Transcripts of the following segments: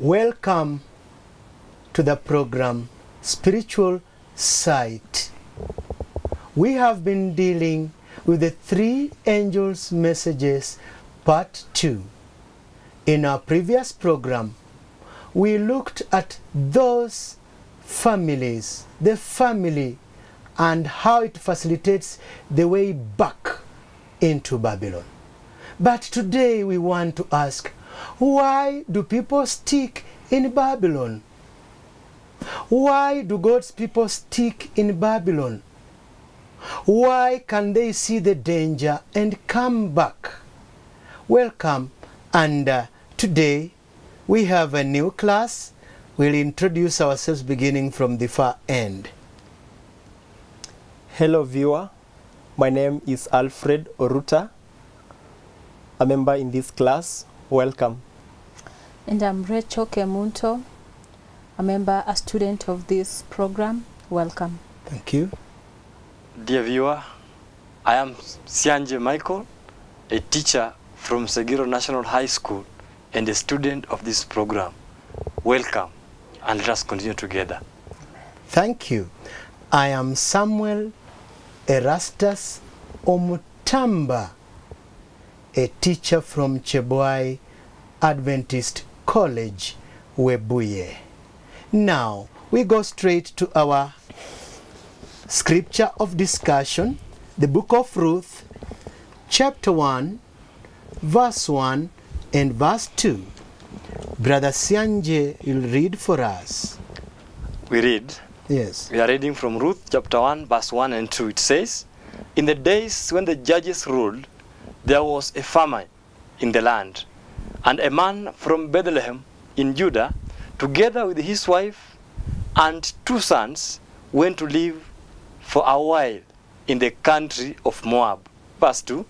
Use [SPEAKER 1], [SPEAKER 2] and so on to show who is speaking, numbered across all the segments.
[SPEAKER 1] Welcome to the program Spiritual Sight. We have been dealing with the three angels' messages, part 2. In our previous program, we looked at those families, the family, and how it facilitates the way back into Babylon. But today we want to ask why do people stick in Babylon? Why do God's people stick in Babylon? Why can they see the danger and come back? Welcome, and uh, today we have a new class. We'll introduce ourselves beginning from the far end.
[SPEAKER 2] Hello, viewer. My name is Alfred Oruta, a member in this class. Welcome.
[SPEAKER 3] And I'm Rachel Kemunto, a member, a student of this program. Welcome.
[SPEAKER 1] Thank you.
[SPEAKER 4] Dear viewer, I am Sianje Michael, a teacher from Segiro National High School and a student of this program. Welcome, and let us continue together.
[SPEAKER 1] Thank you. I am Samuel Erastus Omutamba, a teacher from Cheboai Adventist College, Webuye. Now, we go straight to our scripture of discussion, the book of Ruth, chapter 1, verse 1 and verse 2. Brother Sianje will read for us.
[SPEAKER 4] We read,
[SPEAKER 1] Yes.
[SPEAKER 4] we are reading from Ruth chapter 1, verse 1 and 2. It says, In the days when the judges ruled, there was a famine in the land, and a man from Bethlehem in Judah, together with his wife and two sons, went to live for a while in the country of Moab. Verse 2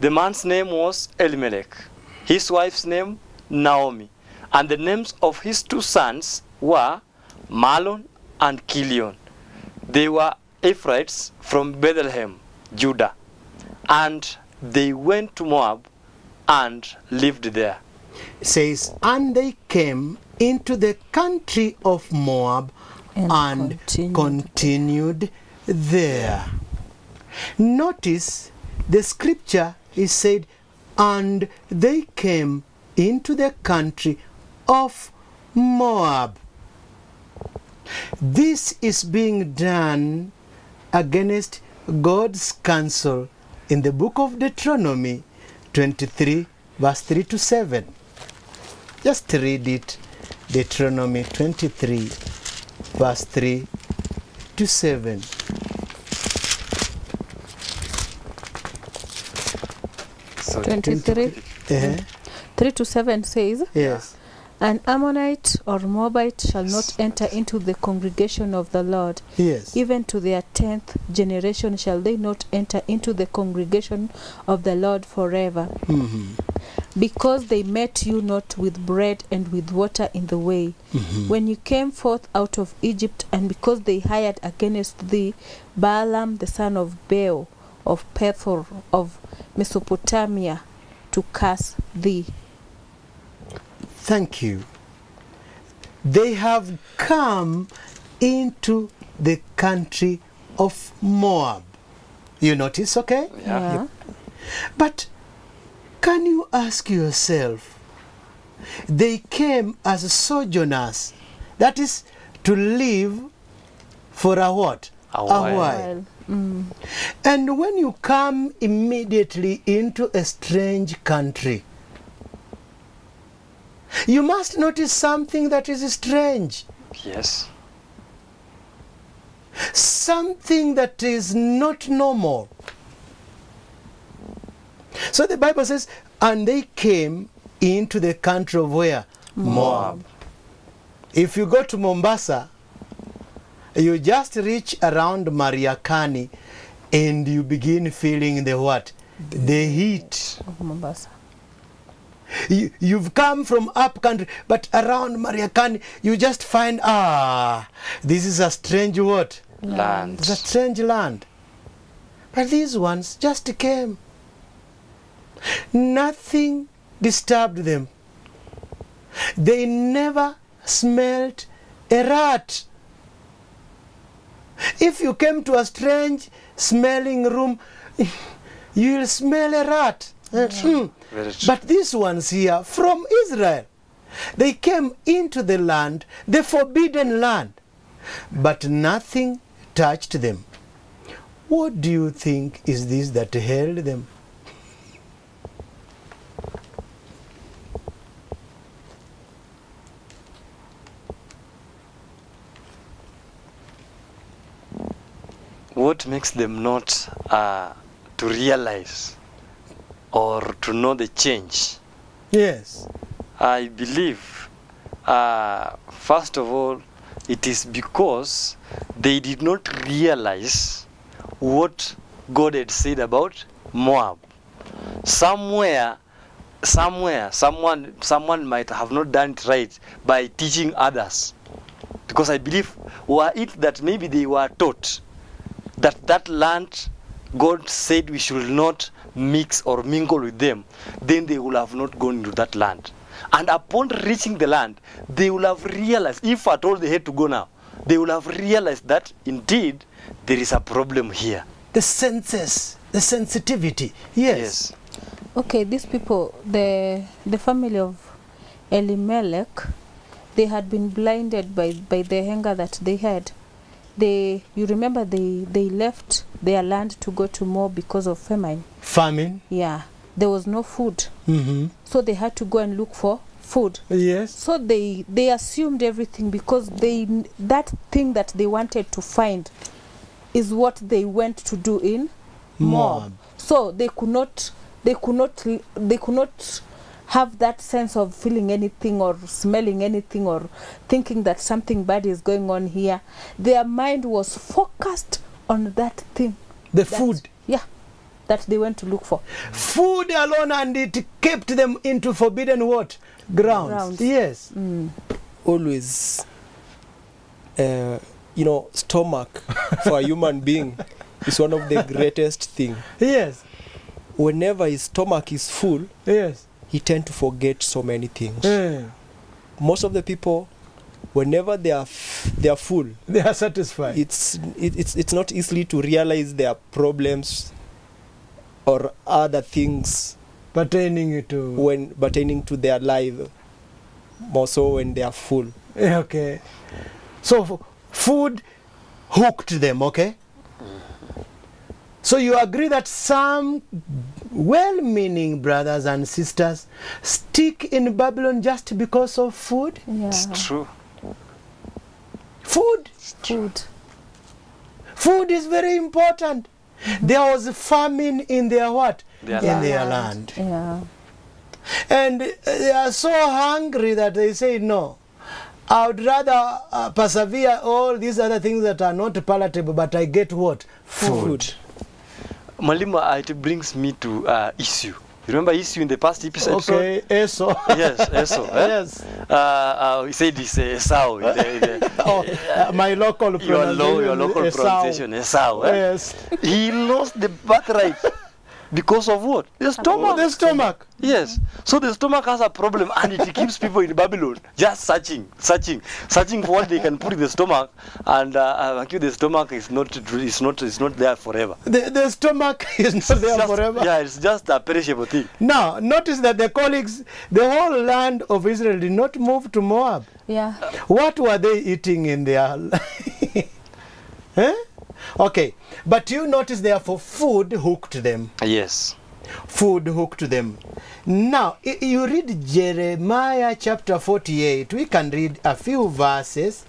[SPEAKER 4] The man's name was Elimelech, his wife's name Naomi, and the names of his two sons were Malon and Kilion. They were Ephrates from Bethlehem, Judah, and they went to Moab and lived there.
[SPEAKER 1] It says, And they came into the country of Moab and,
[SPEAKER 3] And
[SPEAKER 1] continued.
[SPEAKER 3] continued.
[SPEAKER 1] there. Notice the scripture is said, And they came into the country of Moab. This is being done against God's counsel in the book of Deuteronomy 23, verse 3 to 7. Just read it. Deuteronomy 23, verse 3 to 7.
[SPEAKER 4] So
[SPEAKER 3] 23,
[SPEAKER 1] Eh,
[SPEAKER 3] 3 to 7 says,
[SPEAKER 1] Yes.
[SPEAKER 3] An Ammonite or Moabite shall not enter into the congregation of the Lord.
[SPEAKER 1] Yes.
[SPEAKER 3] Even to their tenth generation shall they not enter into the congregation of the Lord forever.
[SPEAKER 1] Mhm.
[SPEAKER 3] Because they met you not with bread and with water in the way,
[SPEAKER 1] Mhm.
[SPEAKER 3] when you came forth out of Egypt, and because they hired against thee Balaam the son of Beor of Pethor of Mesopotamia to curse thee.
[SPEAKER 1] Thank you. They have come into the country of Moab. You notice, okay?
[SPEAKER 4] Yeah.
[SPEAKER 1] But can you ask yourself, they came as sojourners, that is, to live for a what?
[SPEAKER 4] A while.
[SPEAKER 3] Well, mm,
[SPEAKER 1] And when you come immediately into a strange country, you must notice something that is strange,
[SPEAKER 4] Yes.
[SPEAKER 1] something that is not normal. So the Bible says, and they came into the country of where?
[SPEAKER 4] Moab.
[SPEAKER 1] If you go to Mombasa, you just reach around Mariakani and you begin feeling the what? The heat.
[SPEAKER 3] of Mombasa.
[SPEAKER 1] You, you've come from up country, but around Mariakani, you just find, ah, this is a strange what?
[SPEAKER 4] Land.
[SPEAKER 1] It's a strange land. But these ones just came. Nothing disturbed them. They never smelt a rat. If you came to a strange smelling room, you'll smell a rat.
[SPEAKER 4] Very.
[SPEAKER 1] But these ones here from Israel, they came into the land, the forbidden land, but nothing touched them. What do you think is this that held them?
[SPEAKER 4] What makes them not uh, to realize or to know the change?
[SPEAKER 1] Yes.
[SPEAKER 4] I believe, uh, first of all, it is because they did not realize what God had said about Moab. Somewhere, somewhere, someone, someone might have not done it right by teaching others. Because I believe, were it that maybe they were taught that that land God said we should not mix or mingle with them, then they will have not gone into that land. And upon reaching the land, they will have realized, if at all they had to go now, they will have realized that indeed there is a problem here.
[SPEAKER 1] The senses, the sensitivity. Yes.
[SPEAKER 3] Okay, these people, the the family of Elimelech, they had been blinded by by the anger that they had. They, you remember, they they left their land to go to more because of famine.
[SPEAKER 1] Famine.
[SPEAKER 3] Yeah, there was no food,
[SPEAKER 1] Mm-hmm.
[SPEAKER 3] so they had to go and look for food.
[SPEAKER 1] Yes.
[SPEAKER 3] So they they assumed everything because they that thing that they wanted to find is what they went to do in. Moab. So they could not they could not they could not have that sense of feeling anything or smelling anything or thinking that something bad is going on here. Their mind was focused on that thing.
[SPEAKER 1] The
[SPEAKER 3] that-
[SPEAKER 1] food.
[SPEAKER 3] Yeah. That they went to look for.
[SPEAKER 1] Food alone, and it kept them into forbidden what? Grounds.
[SPEAKER 3] Grounds.
[SPEAKER 1] Yes.
[SPEAKER 3] Mm.
[SPEAKER 2] always uh, you know stomach for a human being is one of the greatest thing
[SPEAKER 1] Yes.
[SPEAKER 2] whenever his stomach is full
[SPEAKER 1] Yes.
[SPEAKER 2] He tend to forget so many things
[SPEAKER 1] Mm.
[SPEAKER 2] most of the people whenever they are they are full
[SPEAKER 1] They are satisfied.
[SPEAKER 2] it's it, it's it's not easily to realize their problems or other things
[SPEAKER 1] pertaining to.
[SPEAKER 2] when pertaining to their life more so when they are full
[SPEAKER 1] Eh, Okay. So f- food hooked them, okay? So you agree that some well meaning brothers and sisters stick in Babylon just because of food?
[SPEAKER 3] Yeah.
[SPEAKER 4] It's true.
[SPEAKER 1] Food.
[SPEAKER 3] Food.
[SPEAKER 1] Food is very important. There was famine in their what?
[SPEAKER 4] Their
[SPEAKER 1] in
[SPEAKER 4] land.
[SPEAKER 1] their land.
[SPEAKER 3] Yeah.
[SPEAKER 1] And they are so hungry that they say, no, I would rather uh, persevere all these other things that are not palatable, but I get what? Food.
[SPEAKER 4] Malima, it brings me to uh, issue. You remember issue in the past episode?
[SPEAKER 1] Okay, eso.
[SPEAKER 4] Yes, ESO. eh?
[SPEAKER 1] yes.
[SPEAKER 4] Uh, uh, we said it's uh, Esau. in the- in the-
[SPEAKER 1] Oh, uh, my local pronunciation.
[SPEAKER 4] your, lo your local
[SPEAKER 1] Esau.
[SPEAKER 4] pronunciation, Esau. Eh?
[SPEAKER 1] Yes.
[SPEAKER 4] He lost the birthright because of what? The stomach.
[SPEAKER 1] The stomach.
[SPEAKER 4] Yes. So the stomach has a problem and it keeps people in Babylon just searching, searching, searching for what they can put in the stomach. And uh, uh, actually the stomach is not, is not, is not there forever.
[SPEAKER 1] The, the stomach is not there
[SPEAKER 4] Just-
[SPEAKER 1] forever.
[SPEAKER 4] Yeah, it's just a perishable thing.
[SPEAKER 1] Now, notice that the colleagues, the whole land of Israel did not move to Moab.
[SPEAKER 3] Yeah.
[SPEAKER 1] What were they eating in their eh? Okay, but you notice therefore food hooked them.
[SPEAKER 4] Yes.
[SPEAKER 1] Food hooked them. Now, you read Jeremiah chapter 48. We can read a few verses,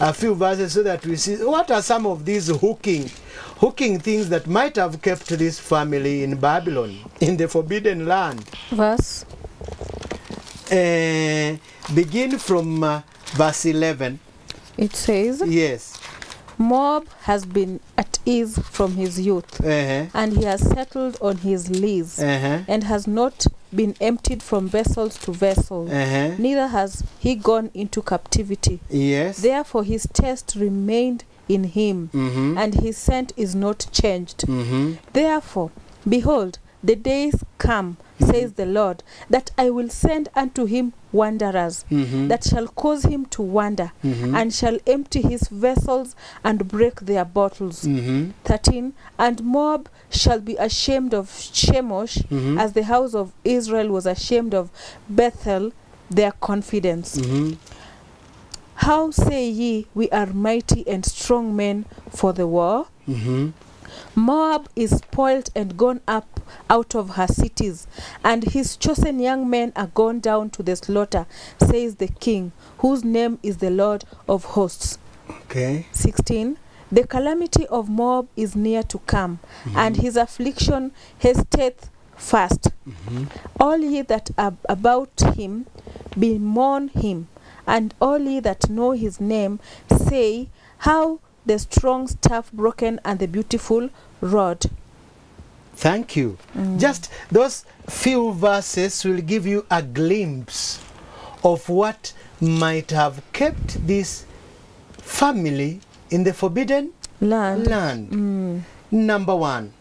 [SPEAKER 1] a few verses so that we see what are some of these hooking, hooking things that might have kept this family in Babylon, in the forbidden land.
[SPEAKER 3] Verse.
[SPEAKER 1] Uh, begin from uh, verse 11.
[SPEAKER 3] It says,
[SPEAKER 1] Yes.
[SPEAKER 3] Moab has been at ease from his youth,
[SPEAKER 1] Uh-huh.
[SPEAKER 3] and he has settled on his lees,
[SPEAKER 1] Uh-huh.
[SPEAKER 3] and has not been emptied from vessels to vessels.
[SPEAKER 1] Uh-huh.
[SPEAKER 3] Neither has he gone into captivity.
[SPEAKER 1] Yes.
[SPEAKER 3] Therefore his taste remained in him,
[SPEAKER 1] mm-hmm.
[SPEAKER 3] and his scent is not changed.
[SPEAKER 1] mm-hmm.
[SPEAKER 3] Therefore, behold, the days come, says the Lord, that I will send unto him wanderers,
[SPEAKER 1] Mhm.
[SPEAKER 3] that shall cause him to wander,
[SPEAKER 1] Mhm.
[SPEAKER 3] and shall empty his vessels and break their bottles.
[SPEAKER 1] Mhm.
[SPEAKER 3] 13 And Moab shall be ashamed of Shemosh,
[SPEAKER 1] Mhm.
[SPEAKER 3] as the house of Israel was ashamed of Bethel, their confidence.
[SPEAKER 1] Mhm.
[SPEAKER 3] How say ye, We are mighty and strong men for the war?
[SPEAKER 1] Mhm.
[SPEAKER 3] Moab is spoilt and gone up out of her cities, and his chosen young men are gone down to the slaughter, says the king, whose name is the Lord of hosts.
[SPEAKER 1] Okay.
[SPEAKER 3] 16 The calamity of Moab is near to come, and his affliction hasteth fast.
[SPEAKER 1] Mhm.
[SPEAKER 3] All ye that are about him bemoan him, and all ye that know his name say, How the strong staff broken and the beautiful rod.
[SPEAKER 1] Thank you.
[SPEAKER 3] Mm.
[SPEAKER 1] Just those few verses will give you a glimpse of what might have kept this family in the forbidden
[SPEAKER 3] Land.
[SPEAKER 1] land.
[SPEAKER 3] Mm.
[SPEAKER 1] Number one,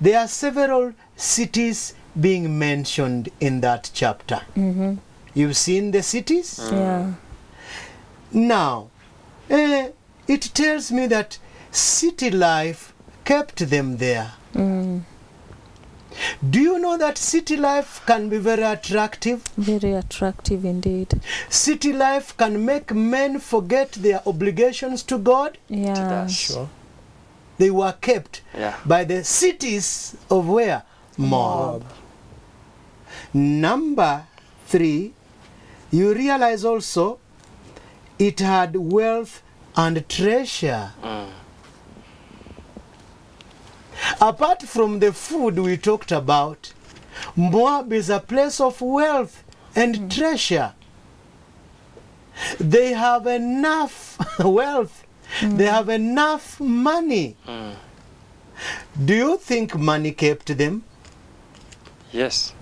[SPEAKER 1] there are several cities being mentioned in that chapter.
[SPEAKER 3] hmm
[SPEAKER 1] You've seen the cities?
[SPEAKER 3] Yeah.
[SPEAKER 1] Now, eh, it tells me that city life kept them there.
[SPEAKER 3] Mm.
[SPEAKER 1] Do you know that city life can be very attractive?
[SPEAKER 3] Very attractive indeed.
[SPEAKER 1] City life can make men forget their obligations to God.
[SPEAKER 3] Yeah.
[SPEAKER 2] Sure.
[SPEAKER 1] They were kept
[SPEAKER 4] Yeah.
[SPEAKER 1] by the cities of where? Moab Number three, you realize also it had wealth and treasure.
[SPEAKER 4] Mm.
[SPEAKER 1] Apart from the food we talked about, Moab is a place of wealth and treasure. They have enough wealth, they have enough money.
[SPEAKER 4] Mm.
[SPEAKER 1] Do you think money kept them?
[SPEAKER 4] Yes.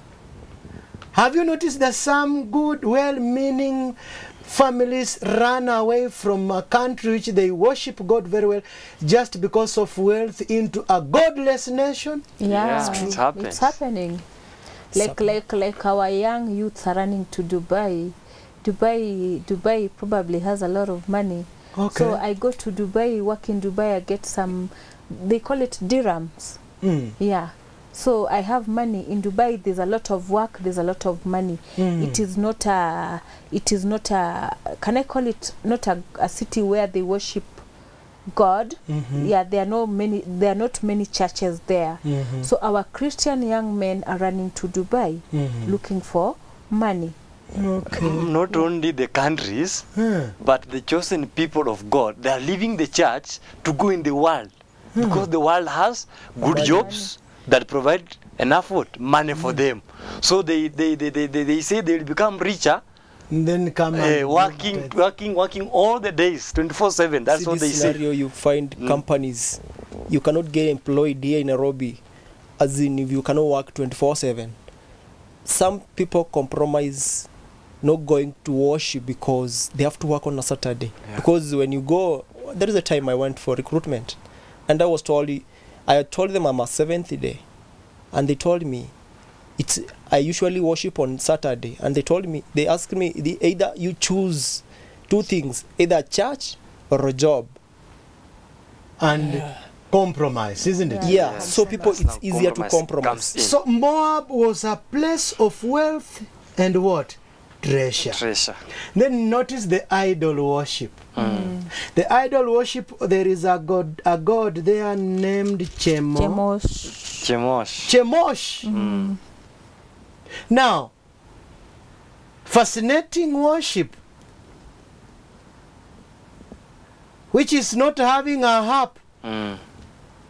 [SPEAKER 1] Have you noticed that some good, well meaning families run away from a country which they worship God very well just because of wealth into a godless nation?
[SPEAKER 3] Yeah,
[SPEAKER 4] Yeah, it's happening.
[SPEAKER 3] It's happening. Like
[SPEAKER 2] happening.
[SPEAKER 3] like like our young youths are running to Dubai. Dubai Dubai probably has a lot of money.
[SPEAKER 1] Okay.
[SPEAKER 3] So I go to Dubai, work in Dubai, I get some they call it dirhams.
[SPEAKER 1] Mm.
[SPEAKER 3] Yeah. So I have money in Dubai. There's a lot of work. There's a lot of money.
[SPEAKER 1] Mm.
[SPEAKER 3] It is not a. It is not a. Can I call it not a, a city where they worship God?
[SPEAKER 1] Mhm.
[SPEAKER 3] Yeah, there are no many. There are not many churches there.
[SPEAKER 1] Mhm.
[SPEAKER 3] So our Christian young men are running to Dubai
[SPEAKER 1] Mhm.
[SPEAKER 3] looking for money.
[SPEAKER 1] Okay.
[SPEAKER 4] Not only the countries,
[SPEAKER 1] Huh.
[SPEAKER 4] but the chosen people of God. They are leaving the church to go in the world because the world has good
[SPEAKER 2] Money.
[SPEAKER 4] jobs that provide enough what money for them. So they they, they, they, they, they say they will become richer,
[SPEAKER 1] And then come
[SPEAKER 4] uh, working working working all the days, twenty four seven. That's
[SPEAKER 2] See
[SPEAKER 4] what
[SPEAKER 2] this
[SPEAKER 4] they say.
[SPEAKER 2] you find
[SPEAKER 4] Mm.
[SPEAKER 2] companies you cannot get employed here in Nairobi as in if you cannot work 24 7 some people compromise not going to worship because they have to work on a Saturday
[SPEAKER 4] Yeah.
[SPEAKER 2] because when you go there is a time I went for recruitment and I was told I told them I'm a seventh day and they told me it's I usually worship on Saturday and they told me they asked me the, either you choose two things either church or a job
[SPEAKER 1] and Yeah. compromise, isn't it?
[SPEAKER 3] Yeah.
[SPEAKER 2] yeah,
[SPEAKER 4] Yeah.
[SPEAKER 2] so people it's easier
[SPEAKER 4] compromise to compromise.
[SPEAKER 1] So Moab was a place of wealth and what? Treasure.
[SPEAKER 4] Treasure.
[SPEAKER 1] Then notice the idol worship. The idol worship, there is a god, a god there named Chemo.
[SPEAKER 3] Chemosh.
[SPEAKER 4] Chemosh.
[SPEAKER 1] Chemosh. Now, fascinating worship, which is not having a harp.
[SPEAKER 4] Mm.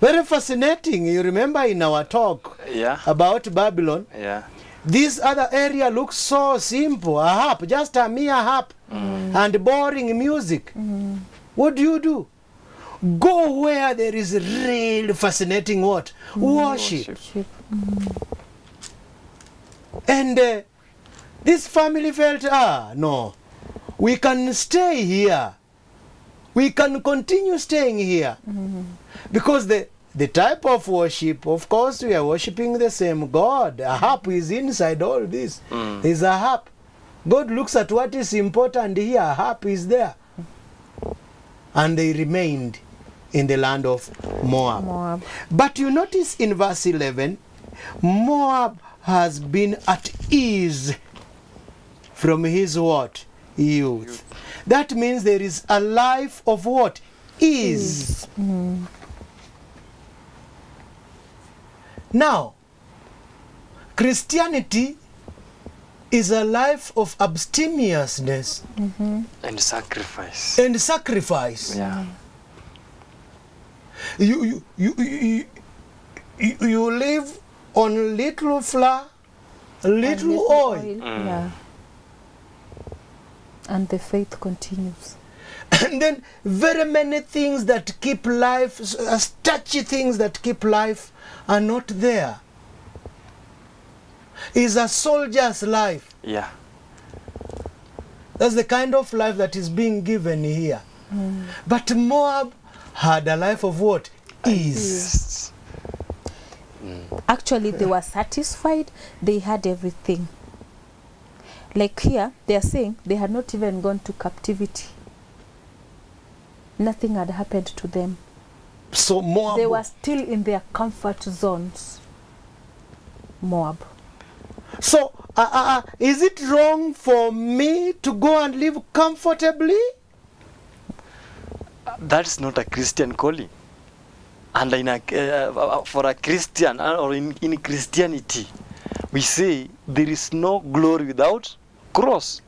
[SPEAKER 1] Very fascinating. You remember in our talk
[SPEAKER 4] Yeah.
[SPEAKER 1] about Babylon,
[SPEAKER 4] Yeah.
[SPEAKER 1] This other area looks so simple a harp, just a mere harp, mm. and boring music. mm. What do you do? Go where there is real fascinating what? Worship.
[SPEAKER 4] Worship.
[SPEAKER 3] Mm.
[SPEAKER 1] And uh, this family felt, ah, no, we can stay here. We can continue staying here. mm. Because the, the type of worship, of course, we are worshiping the same God. A harp is inside all this.
[SPEAKER 4] Mm.
[SPEAKER 1] There's a harp. God looks at what is important here. A harp is there. And they remained in the land of Moab.
[SPEAKER 3] Moab.
[SPEAKER 1] But you notice in verse 11, Moab has been at ease from his what? Youth. That means there is a life of what? Ease. Now, Christianity is a life of abstemiousness
[SPEAKER 4] And sacrifice.
[SPEAKER 1] and sacrifice.
[SPEAKER 4] Yeah.
[SPEAKER 1] you you you you, you, you live on little flour,
[SPEAKER 3] And
[SPEAKER 1] little oil,
[SPEAKER 4] Mm.
[SPEAKER 3] Yeah. And the faith continues.
[SPEAKER 1] and then very many things that keep life, s- uh, touchy things that keep life, are not there. Is a soldier's life.
[SPEAKER 4] Yeah.
[SPEAKER 1] That's the kind of life that is being given here. Mm. But Moab had a life of what? Ease.
[SPEAKER 4] Yes.
[SPEAKER 3] Actually, they were satisfied. They had everything. Like here, they are saying they had not even gone to captivity. Nothing had happened to them.
[SPEAKER 1] So Moab.
[SPEAKER 3] They were still in their comfort zones. Moab.
[SPEAKER 1] So, uh, uh, uh, is it wrong for me to go and live comfortably?
[SPEAKER 4] That's not a Christian calling. And in a, uh, for a Christian uh, or in, in Christianity, we say there is no glory without cross.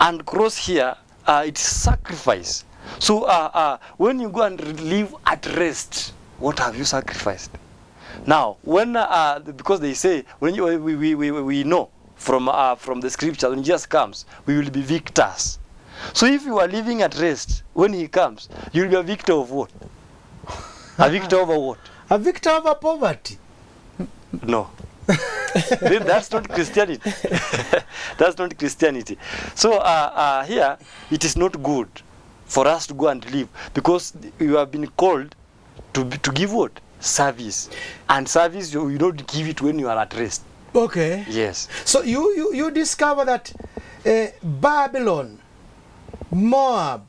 [SPEAKER 4] And cross here, uh, it's sacrifice. So uh, uh, when you go and live at rest, what have you sacrificed? Now, when uh, because they say when you, we, we, we, we know from uh, from the scripture when Jesus comes, we will be victors. So if you are living at rest, when he comes, you will be a victor of what? a victor over what?
[SPEAKER 1] A victor over poverty.
[SPEAKER 4] No. That's not Christianity. that's not Christianity. So uh, uh, here, it is not good for us to go and live because you have been called to, to give what? Service. And service, you, you don't give it when you are at rest.
[SPEAKER 1] Okay.
[SPEAKER 4] Yes.
[SPEAKER 1] So you, you, you discover that uh, Babylon, Moab,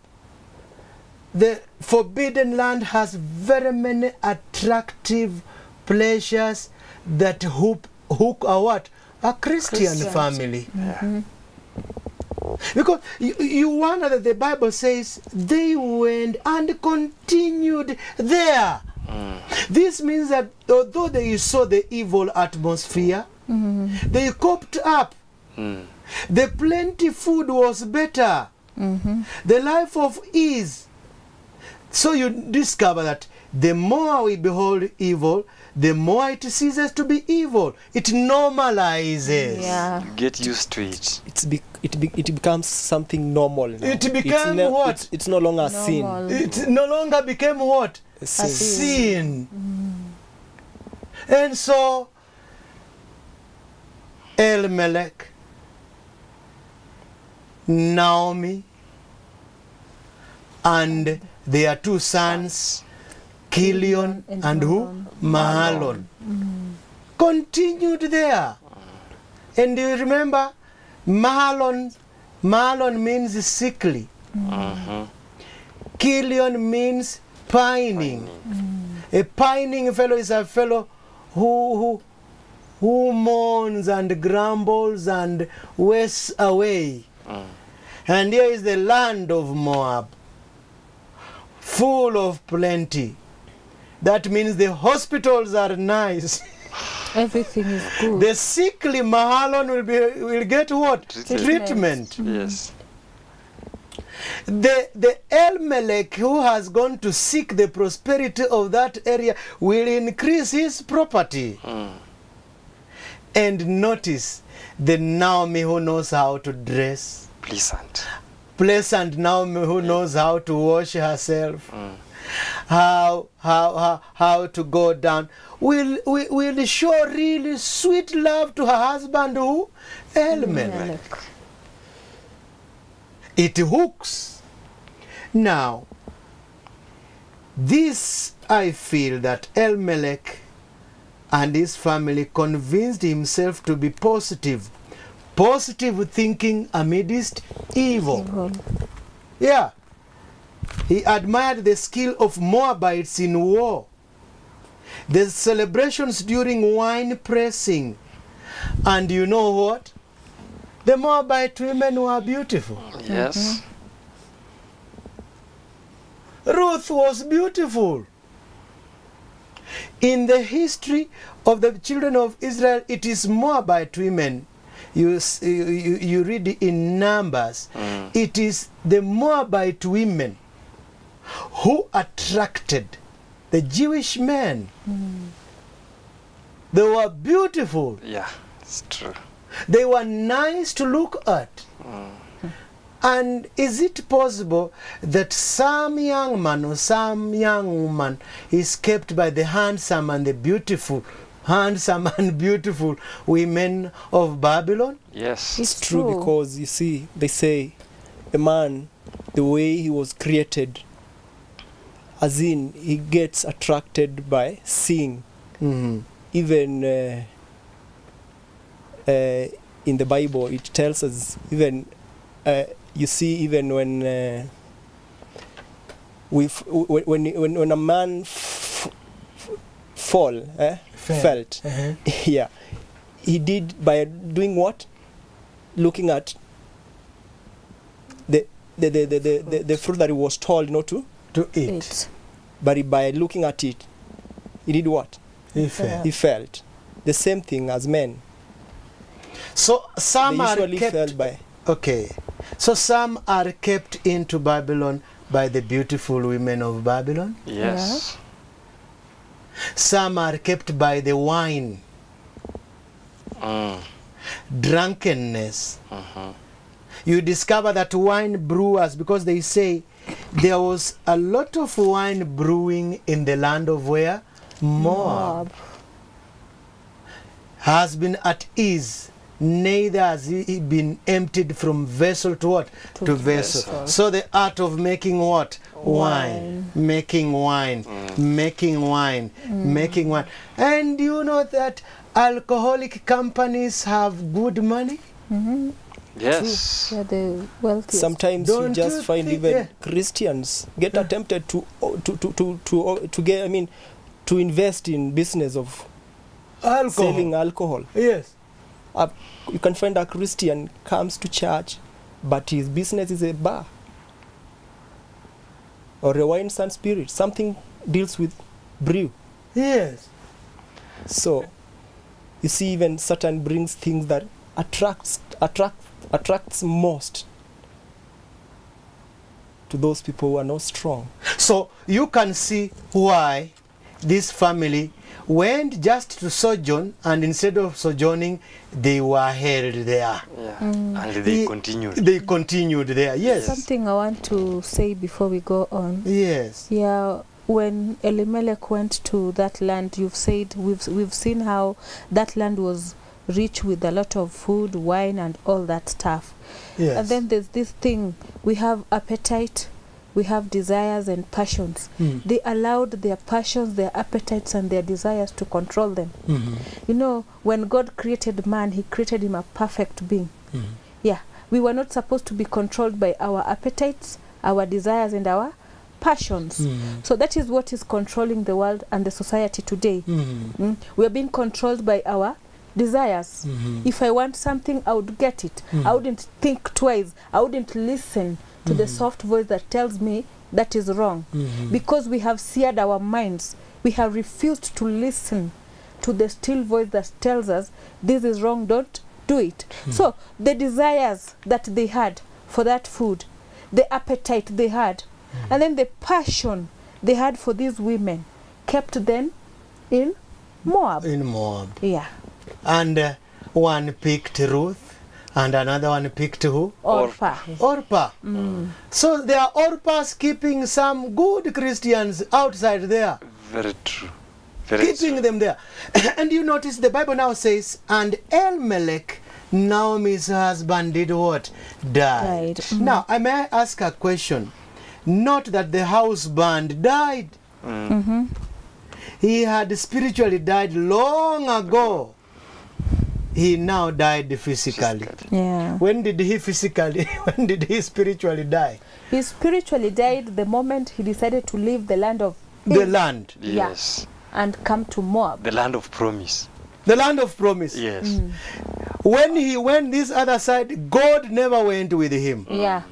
[SPEAKER 1] the forbidden land has very many attractive pleasures that hook, hook a what? A Christian
[SPEAKER 3] Christians.
[SPEAKER 1] family. Because you, you wonder that the Bible says they went and continued there. Mm. This means that although they saw the evil atmosphere, mm -hmm. they coped up.
[SPEAKER 4] Mm.
[SPEAKER 1] The plenty food was better. -hmm. The life of ease. So you discover that the more we behold evil, the more it ceases to be evil. It normalizes.
[SPEAKER 3] Yeah.
[SPEAKER 4] Get used to it.
[SPEAKER 2] It's be, it, be, it becomes something normal now.
[SPEAKER 1] It
[SPEAKER 2] It's
[SPEAKER 1] became
[SPEAKER 2] ne-
[SPEAKER 1] what?
[SPEAKER 2] It's, it's no longer a sin.
[SPEAKER 1] It no longer became what?
[SPEAKER 2] A sin.
[SPEAKER 1] sin. And so, Elimelech, Naomi, and their two sons, Chilion
[SPEAKER 3] And
[SPEAKER 1] and who? Mahalon. Continued there. And you remember, Mahalon, Mahalon means sickly.
[SPEAKER 4] Mhm.
[SPEAKER 1] Chilion means pining. A pining fellow is a fellow who, who, who mourns and grumbles and wastes away.
[SPEAKER 4] Mm.
[SPEAKER 1] And here is the land of Moab, full of plenty. That means the hospitals are nice.
[SPEAKER 3] Everything is good.
[SPEAKER 1] The sickly Mahalon will be will get what?
[SPEAKER 4] Treatment.
[SPEAKER 1] Treatment.
[SPEAKER 4] Yes.
[SPEAKER 1] The the Elimelech who has gone to seek the prosperity of that area will increase his property.
[SPEAKER 4] Mm.
[SPEAKER 1] And notice the Naomi who knows how to dress,
[SPEAKER 4] Pleasant.
[SPEAKER 1] pleasant Naomi who knows how to wash herself,
[SPEAKER 4] Mm.
[SPEAKER 1] How how how, how to go down, will, will will show really sweet love to her husband who Elimelech. It hooks. Now, This, I feel that Elimelech and his family convinced himself to be positive. Positive thinking amidst evil.
[SPEAKER 3] Evil.
[SPEAKER 1] Yeah. He admired the skill of Moabites in war, the celebrations during wine pressing. And you know what? The Moabite women were beautiful.
[SPEAKER 4] Yes.
[SPEAKER 1] Ruth was beautiful. In the history of the children of Israel, it is Moabite women. You, you, you, you read in Numbers,
[SPEAKER 4] Mm.
[SPEAKER 1] it is the Moabite women who attracted the Jewish men. They were beautiful.
[SPEAKER 4] Yeah, it's true.
[SPEAKER 1] They were nice to look at. And is it possible that some young man or some young woman is kept by the handsome and the beautiful, handsome and beautiful women of Babylon?
[SPEAKER 4] Yes.
[SPEAKER 3] It's
[SPEAKER 2] It's true
[SPEAKER 3] true.
[SPEAKER 2] because you see, they say a man, the way he was created, as in he gets attracted by seeing.
[SPEAKER 1] Mhm.
[SPEAKER 2] Even uh, uh, in the Bible, it tells us even uh, you see even when uh, we f- when, when when when a man f- f- fall eh,
[SPEAKER 1] Fell.
[SPEAKER 2] felt
[SPEAKER 1] Uh-huh.
[SPEAKER 2] yeah he did by doing what looking at the the the, the, the, the, the fruit that he was told not to
[SPEAKER 1] To eat.
[SPEAKER 3] Eight.
[SPEAKER 2] but by looking at it he did what
[SPEAKER 1] He fell.
[SPEAKER 2] he felt the same thing as men
[SPEAKER 1] So some
[SPEAKER 2] they
[SPEAKER 1] are
[SPEAKER 2] usually
[SPEAKER 1] kept.
[SPEAKER 2] felt by
[SPEAKER 1] Okay. So some are kept into Babylon by the beautiful women of Babylon.
[SPEAKER 4] Yes.
[SPEAKER 1] Some are kept by the wine,
[SPEAKER 4] Mm.
[SPEAKER 1] drunkenness.
[SPEAKER 4] Mhm.
[SPEAKER 1] You discover that wine brewers, because they say there was a lot of wine brewing in the land of where? Moab.
[SPEAKER 3] Moab.
[SPEAKER 1] Has been at ease. Neither has he been emptied from vessel to what?
[SPEAKER 3] To
[SPEAKER 1] To, vessel.
[SPEAKER 3] vessel.
[SPEAKER 1] So the art of making what?
[SPEAKER 3] Wine.
[SPEAKER 1] Making wine. Making wine. Making wine. And you know that alcoholic companies have good money?
[SPEAKER 3] Mm-hmm.
[SPEAKER 4] Yes.
[SPEAKER 3] Yeah, the wealthiest.
[SPEAKER 2] sometimes
[SPEAKER 1] Don't
[SPEAKER 2] you just
[SPEAKER 1] you
[SPEAKER 2] find even
[SPEAKER 1] yeah.
[SPEAKER 2] christians get attempted to to to to to, to get i mean to invest in business of
[SPEAKER 1] Alcohol.
[SPEAKER 2] selling alcohol
[SPEAKER 1] Yes.
[SPEAKER 2] A, you can find a Christian comes to church, but his business is a bar or a wine and spirit. Something deals with brew.
[SPEAKER 1] Yes.
[SPEAKER 2] So you see, even Satan brings things that attracts attract attracts most to those people who are not strong.
[SPEAKER 1] So you can see why this family went just to sojourn and instead of sojourning, they were held there.
[SPEAKER 4] Yeah. mm. And they
[SPEAKER 1] the,
[SPEAKER 4] continued.
[SPEAKER 1] They continued there. Yes.
[SPEAKER 3] Something I want to say before we go on.
[SPEAKER 1] Yes.
[SPEAKER 3] Yeah, when Elimelech went to that land, you've said we've we've seen how that land was rich with a lot of food, wine, and all that stuff.
[SPEAKER 1] Yes.
[SPEAKER 3] And then there's this thing: we have appetite, we have desires and passions.
[SPEAKER 1] Mm.
[SPEAKER 3] They allowed their passions, their appetites, and their desires to control them.
[SPEAKER 1] Mhm.
[SPEAKER 3] You know, when God created man, He created him a perfect being.
[SPEAKER 1] Mhm.
[SPEAKER 3] Yeah, we were not supposed to be controlled by our appetites, our desires, and our passions.
[SPEAKER 1] Mhm.
[SPEAKER 3] So that is what is controlling the world and the society today.
[SPEAKER 1] Mhm.
[SPEAKER 3] Mm? We are being controlled by our desires.
[SPEAKER 1] Mm -hmm.
[SPEAKER 3] If I want something, I would get it.
[SPEAKER 1] Mm -hmm.
[SPEAKER 3] I wouldn't think twice. I wouldn't listen to mm -hmm. the
[SPEAKER 1] Mhm.
[SPEAKER 3] soft voice that tells me that is wrong.
[SPEAKER 1] Mm -hmm.
[SPEAKER 3] Because we have seared our minds, we have refused to listen to the still voice that tells us this is wrong, don't do it. Mm -hmm. So the desires that they had for that food, the appetite they had, mm -hmm. and then the passion they had for these women kept them in Moab.
[SPEAKER 1] in Moab.
[SPEAKER 3] Yeah.
[SPEAKER 1] And uh, one picked Ruth, and another one picked who?
[SPEAKER 3] Orpah.
[SPEAKER 1] Orpah.
[SPEAKER 3] Mm.
[SPEAKER 1] So there are Orpahs keeping some good Christians outside there,
[SPEAKER 4] Very true. Very
[SPEAKER 1] keeping
[SPEAKER 4] true.
[SPEAKER 1] them there. and you notice the Bible now says, and Elimelech, Naomi's husband, did what? Died.
[SPEAKER 3] Died. Mhm.
[SPEAKER 1] Now, I may I ask a question? Not that the husband died.
[SPEAKER 4] Mm.
[SPEAKER 3] Mm-hmm.
[SPEAKER 1] He had spiritually died long ago. He now died physically.
[SPEAKER 4] Physically.
[SPEAKER 3] Yeah.
[SPEAKER 1] When did he physically, when did he spiritually die?
[SPEAKER 3] He spiritually died the moment he decided to leave the land of
[SPEAKER 1] The
[SPEAKER 3] Israel
[SPEAKER 1] land.
[SPEAKER 3] Yeah.
[SPEAKER 4] Yes.
[SPEAKER 3] and come to Moab.
[SPEAKER 4] The land of promise.
[SPEAKER 1] The land of promise.
[SPEAKER 4] Yes.
[SPEAKER 3] Mm.
[SPEAKER 1] When he went this other side, God never went with him.
[SPEAKER 3] Yeah.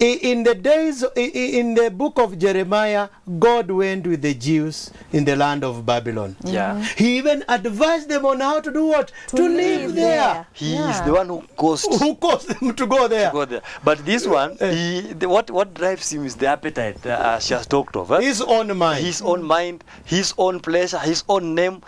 [SPEAKER 1] I- In the days, i- i- in the book of Jeremiah, God went with the Jews in the land of Babylon.
[SPEAKER 4] Yeah.
[SPEAKER 1] He even advised them on how to do what? To, live there.
[SPEAKER 4] He
[SPEAKER 3] Yeah.
[SPEAKER 4] is the one who caused
[SPEAKER 1] Who caused them to go there?
[SPEAKER 4] to go there. But this one,
[SPEAKER 1] Eh.
[SPEAKER 4] he, the, what what drives him is the appetite uh, she has talked of. eh?
[SPEAKER 1] His own mind.
[SPEAKER 4] His own mind, his own pleasure, his own name.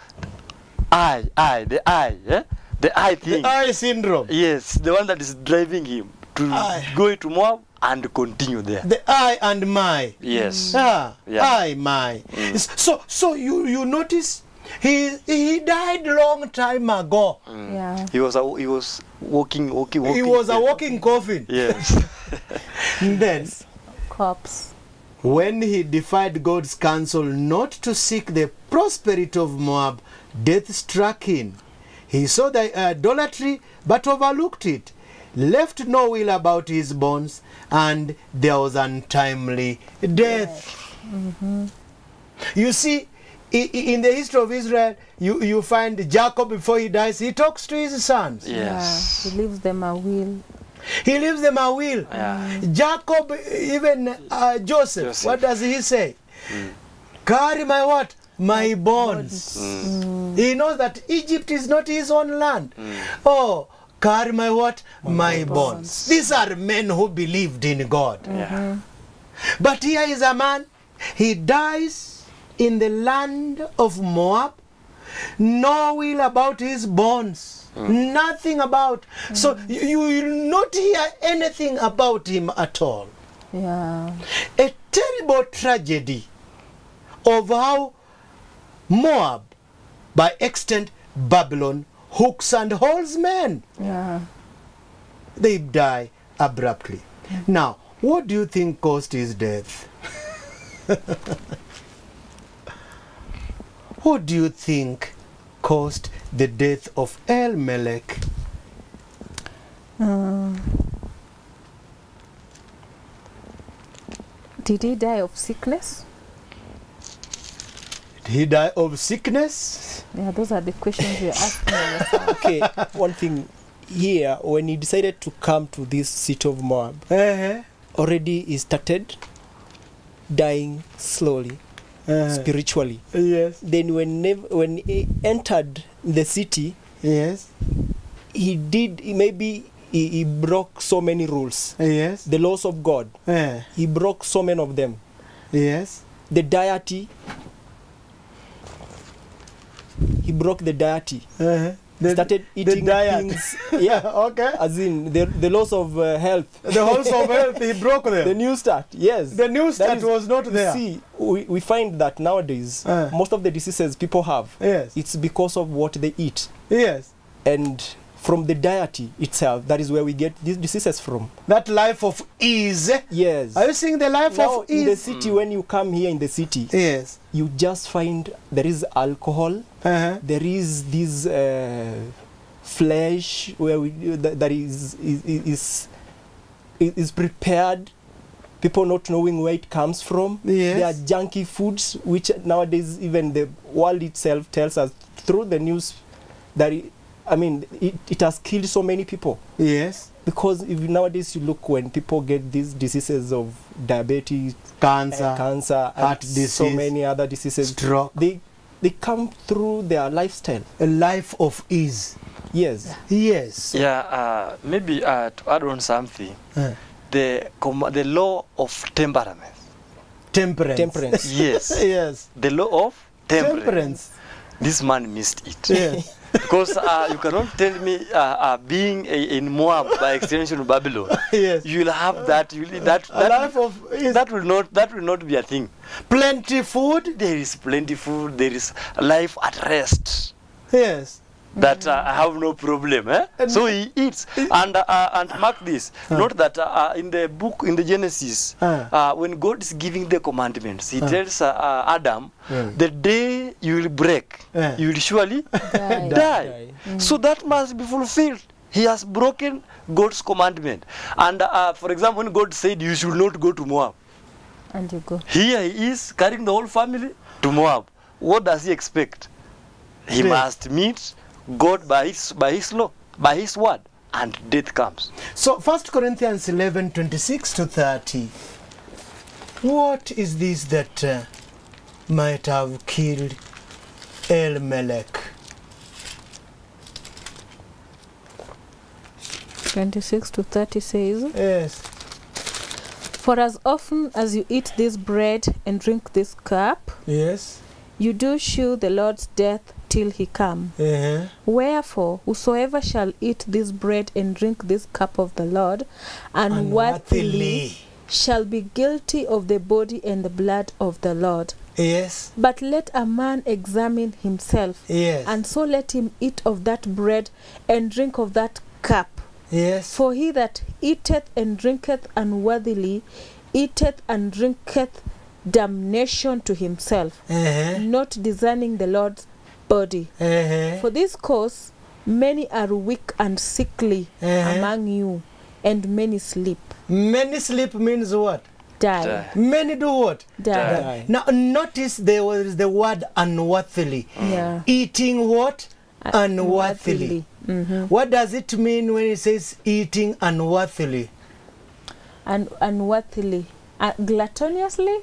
[SPEAKER 4] I, I, the I, eh? the I thing.
[SPEAKER 1] the eye syndrome.
[SPEAKER 4] Yes, the one that is driving him to
[SPEAKER 1] I.
[SPEAKER 4] go to Moab and continue there.
[SPEAKER 1] The I and my.
[SPEAKER 4] Yes.
[SPEAKER 1] Ah,
[SPEAKER 4] Yeah.
[SPEAKER 1] I, my.
[SPEAKER 4] Mm.
[SPEAKER 1] So, so you you notice he he died long time ago.
[SPEAKER 4] Mm.
[SPEAKER 3] Yeah.
[SPEAKER 4] He was a, he was walking, walking, walking.
[SPEAKER 1] He was a walking coffin.
[SPEAKER 4] Yes.
[SPEAKER 1] Then,
[SPEAKER 3] Corpse.
[SPEAKER 1] when he defied God's counsel not to seek the prosperity of Moab, death struck him. He saw the idolatry but overlooked it, left no will about his bones, and there was untimely death. You see, i- i- in the history of Israel, you, you find Jacob before he dies, he talks to his sons.
[SPEAKER 4] yes.
[SPEAKER 3] Yeah. He leaves them a will.
[SPEAKER 1] He leaves them a will.
[SPEAKER 4] Yeah.
[SPEAKER 1] Jacob, even uh, Joseph,
[SPEAKER 4] Joseph.
[SPEAKER 1] what does he say? Carry my what? My bones.
[SPEAKER 4] Mm.
[SPEAKER 1] He knows that Egypt is not his own land. Oh, carry my what? My, bones.
[SPEAKER 3] bones.
[SPEAKER 1] These are men who believed in God.
[SPEAKER 4] Yeah. Mm-hmm.
[SPEAKER 1] But here is a man, he dies in the land of Moab. No will about his bones. Mm. Nothing about. So mm. you, you will not hear anything about him at all.
[SPEAKER 3] Yeah.
[SPEAKER 1] A terrible tragedy of how Moab, by extent Babylon, hooks and holds men.
[SPEAKER 3] Yeah.
[SPEAKER 1] They die abruptly. Now, what do you think caused his death? what do you think caused the death of Elimelech?
[SPEAKER 3] Uh, did he die of sickness?
[SPEAKER 1] He die of sickness?
[SPEAKER 3] Yeah, those are the questions you're asking yourself.
[SPEAKER 2] okay, one thing here, when he decided to come to this city of Moab,
[SPEAKER 1] Uh-huh.
[SPEAKER 2] already he started dying slowly,
[SPEAKER 1] Uh,
[SPEAKER 2] spiritually.
[SPEAKER 1] yes,
[SPEAKER 2] Then when when he entered the city,
[SPEAKER 1] yes,
[SPEAKER 2] he did maybe he, he broke so many rules,
[SPEAKER 1] yes,
[SPEAKER 2] the laws of God.
[SPEAKER 1] uh,
[SPEAKER 2] He broke so many of them.
[SPEAKER 1] yes,
[SPEAKER 2] The deity. He broke the deity.
[SPEAKER 1] uh-huh. The-
[SPEAKER 2] started eating
[SPEAKER 1] diet.
[SPEAKER 2] things. Yeah,
[SPEAKER 1] okay.
[SPEAKER 2] as in the, the laws of uh, health.
[SPEAKER 1] The loss of health, he broke them.
[SPEAKER 2] The new start, yes.
[SPEAKER 1] The new start
[SPEAKER 2] is-
[SPEAKER 1] was not there.
[SPEAKER 2] See, we, we find that nowadays
[SPEAKER 1] Uh.
[SPEAKER 2] most of the diseases people have,
[SPEAKER 1] Yes,
[SPEAKER 2] it's because of what they eat,
[SPEAKER 1] yes.
[SPEAKER 2] and from the deity itself. That is where we get these diseases from.
[SPEAKER 1] That life of ease.
[SPEAKER 2] Yes.
[SPEAKER 1] Are you seeing the life
[SPEAKER 2] now
[SPEAKER 1] of
[SPEAKER 2] in the
[SPEAKER 1] ease?
[SPEAKER 2] city, when you come here in the city,
[SPEAKER 1] Yes.
[SPEAKER 2] you just find there is alcohol,
[SPEAKER 1] Uh-huh.
[SPEAKER 2] there is this uh, flesh where we that, that is is, is is prepared people not knowing where it comes from
[SPEAKER 1] Yes.
[SPEAKER 2] there are junky foods which nowadays even the world itself tells us through the news that it, i mean it, it has killed so many people
[SPEAKER 1] Yes.
[SPEAKER 2] because if nowadays you look when people get these diseases of diabetes
[SPEAKER 1] Cancer,
[SPEAKER 2] uh, cancer
[SPEAKER 1] heart
[SPEAKER 2] and
[SPEAKER 1] disease,
[SPEAKER 2] so many other diseases
[SPEAKER 1] stroke.
[SPEAKER 2] they they come through their lifestyle
[SPEAKER 1] A life of ease.
[SPEAKER 2] yes
[SPEAKER 1] Yes.
[SPEAKER 4] Yeah, uh, maybe uh, to add on something,
[SPEAKER 1] Uh,
[SPEAKER 4] the the law of temperament.
[SPEAKER 1] temperance.
[SPEAKER 2] temperance
[SPEAKER 1] yes.
[SPEAKER 4] The law of temperance.
[SPEAKER 1] Temperance.
[SPEAKER 4] This man missed it.
[SPEAKER 1] Yeah.
[SPEAKER 4] because uh, you cannot tell me uh, uh, being a, in Moab by extension of Babylon,
[SPEAKER 1] yes.
[SPEAKER 4] you will have that. You'll, that
[SPEAKER 1] that, life
[SPEAKER 4] that,
[SPEAKER 1] of yes.
[SPEAKER 4] that will not that will not be a thing.
[SPEAKER 1] Plenty food.
[SPEAKER 4] There is plenty food. There is life at rest.
[SPEAKER 1] Yes.
[SPEAKER 4] That uh, I have no problem. Eh? So he eats. And, uh, uh, and mark this. Note that uh, uh, in the book, in the Genesis,
[SPEAKER 1] Uh.
[SPEAKER 4] uh, when God is giving the commandments, he tells uh, uh, Adam,
[SPEAKER 1] yeah.
[SPEAKER 4] the day you will break,
[SPEAKER 1] yeah.
[SPEAKER 4] you will surely
[SPEAKER 3] Die.
[SPEAKER 4] die. So that must be fulfilled. He has broken God's commandment. And uh, for example, when God said you should not go to Moab,
[SPEAKER 3] And you go.
[SPEAKER 4] here he is carrying the whole family to Moab. What does he expect? He
[SPEAKER 1] yeah.
[SPEAKER 4] must meet God by his, by his law, by his word, and death comes.
[SPEAKER 1] So 1 Corinthians 11 26 to 30. What is this that uh, might have killed Elimelech?
[SPEAKER 3] 26 to 30 says,
[SPEAKER 1] Yes.
[SPEAKER 3] For as often as you eat this bread and drink this cup,
[SPEAKER 1] Yes.
[SPEAKER 3] You do shew the Lord's death till he come.
[SPEAKER 1] Uh-huh.
[SPEAKER 3] Wherefore, whosoever shall eat this bread and drink this cup of the Lord unworthily shall be guilty of the body and the blood of the Lord.
[SPEAKER 1] Yes.
[SPEAKER 3] But let a man examine himself,
[SPEAKER 1] Yes.
[SPEAKER 3] and so let him eat of that bread and drink of that cup.
[SPEAKER 1] yes.
[SPEAKER 3] For he that eateth and drinketh unworthily eateth and drinketh damnation to himself,
[SPEAKER 1] Uh-huh.
[SPEAKER 3] not discerning the Lord's body.
[SPEAKER 1] Uh-huh.
[SPEAKER 3] For this cause many are weak and sickly
[SPEAKER 1] Uh-huh.
[SPEAKER 3] among you, and many sleep.
[SPEAKER 1] Many sleep means what?
[SPEAKER 3] Die.
[SPEAKER 4] Die.
[SPEAKER 1] Many do what?
[SPEAKER 3] Die.
[SPEAKER 2] Die.
[SPEAKER 1] Now notice there was the word unworthily.
[SPEAKER 3] Yeah.
[SPEAKER 1] Eating what? Unworthily.
[SPEAKER 3] hmm
[SPEAKER 1] What does it mean when it says eating unworthily?
[SPEAKER 3] And unworthily. Uh, gluttonously?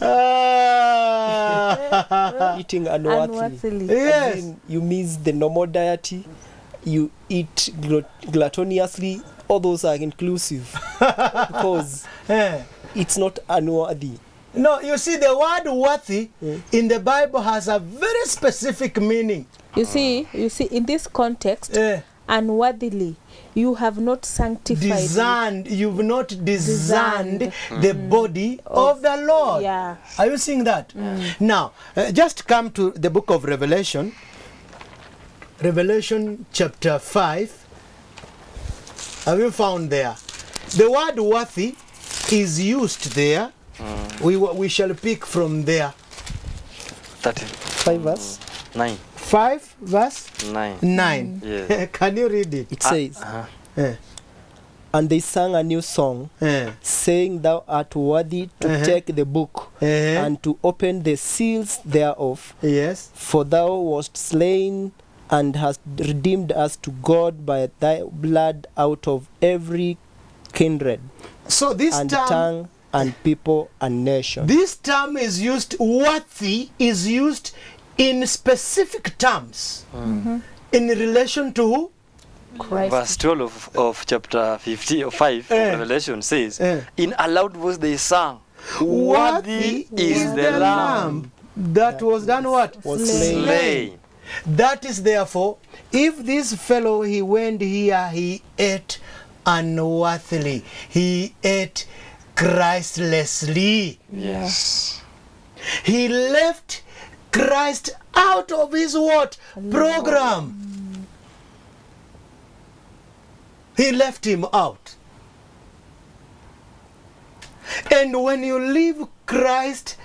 [SPEAKER 1] uh,
[SPEAKER 2] Eating unworthily.
[SPEAKER 3] unworthily.
[SPEAKER 1] yes.
[SPEAKER 2] I mean, you miss the normal diet. You eat glut- gluttonously. All those are inclusive because
[SPEAKER 1] yeah.
[SPEAKER 2] it's not unworthy.
[SPEAKER 1] No, you see, the word worthy
[SPEAKER 2] yeah.
[SPEAKER 1] in the Bible has a very specific meaning.
[SPEAKER 3] You see, you see, in this context,
[SPEAKER 1] yeah.
[SPEAKER 3] unworthily, you have not sanctified.
[SPEAKER 1] discerned, you've not discerned
[SPEAKER 3] Discerned.
[SPEAKER 1] the mm-hmm. body of, the Lord.
[SPEAKER 3] Yeah.
[SPEAKER 1] Are you seeing that? Mm. Now, uh, just come to the book of Revelation. Revelation chapter 5. Have you found there? The word worthy is used there. Mm. We, we shall pick from there.
[SPEAKER 2] 5 verse.
[SPEAKER 4] 39.
[SPEAKER 1] 5 verse
[SPEAKER 4] 9.
[SPEAKER 1] 9.
[SPEAKER 4] Yes.
[SPEAKER 1] Can you read it?
[SPEAKER 2] It says,
[SPEAKER 4] Uh-huh.
[SPEAKER 1] Eh,
[SPEAKER 2] And they sang a new song,
[SPEAKER 1] eh,
[SPEAKER 2] saying, Thou art worthy to
[SPEAKER 1] Uh-huh.
[SPEAKER 2] take the book
[SPEAKER 1] eh.
[SPEAKER 2] and to open the seals thereof.
[SPEAKER 1] yes.
[SPEAKER 2] For thou wast slain and hast redeemed us to God by thy blood out of every kindred
[SPEAKER 1] So this
[SPEAKER 2] and
[SPEAKER 1] term,
[SPEAKER 2] tongue and people and nation.
[SPEAKER 1] this term is used. Worthy is used in specific terms in relation to who?
[SPEAKER 3] Christ.
[SPEAKER 4] Verse 12 of, of chapter 50 or 5
[SPEAKER 1] Eh.
[SPEAKER 4] of Revelation says,
[SPEAKER 1] Eh.
[SPEAKER 4] In a loud voice they sang, Worthy is the Lamb
[SPEAKER 1] that was done what?
[SPEAKER 2] Was
[SPEAKER 3] Slain.
[SPEAKER 4] slain.
[SPEAKER 1] That is therefore, if this fellow he went here, he ate unworthily. He ate Christlessly.
[SPEAKER 4] Yes.
[SPEAKER 1] He left Christ out of his what? Program. He left him out. And when you leave Christ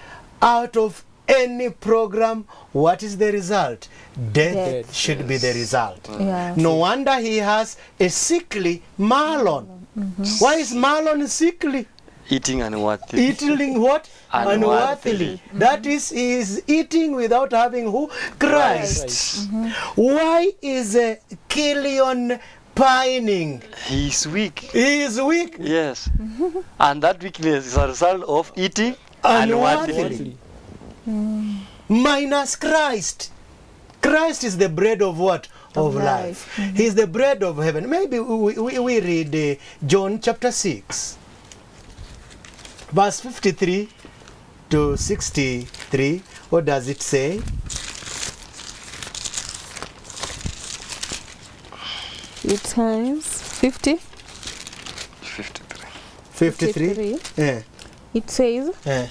[SPEAKER 1] out of any program, what is the result? Death,
[SPEAKER 3] Death.
[SPEAKER 1] should be the result.
[SPEAKER 3] Yeah.
[SPEAKER 1] No wonder he has a sickly Mahlon. Mm-hmm. Why is Mahlon sickly?
[SPEAKER 4] Eating unworthily.
[SPEAKER 1] Eating what?
[SPEAKER 4] Unworthily. Mm -hmm.
[SPEAKER 1] That is, he is eating without having who? Christ. Christ. Mm -hmm. Why is uh, Kilion pining?
[SPEAKER 4] He is weak.
[SPEAKER 1] He is weak.
[SPEAKER 4] Yes. and that weakness is a result of eating
[SPEAKER 1] Unworthily.
[SPEAKER 4] unworthily.
[SPEAKER 1] Minus Christ. Christ is the bread of what? Of,
[SPEAKER 3] Of
[SPEAKER 1] life.
[SPEAKER 3] life. Mm -hmm.
[SPEAKER 1] He is the bread of heaven. Maybe we, we, we read uh, John chapter 6, verse 53 to 63. What does it say?
[SPEAKER 3] It says 50.
[SPEAKER 4] 53.
[SPEAKER 1] 53.
[SPEAKER 3] 53.
[SPEAKER 1] Eh,
[SPEAKER 3] It says,
[SPEAKER 1] eh,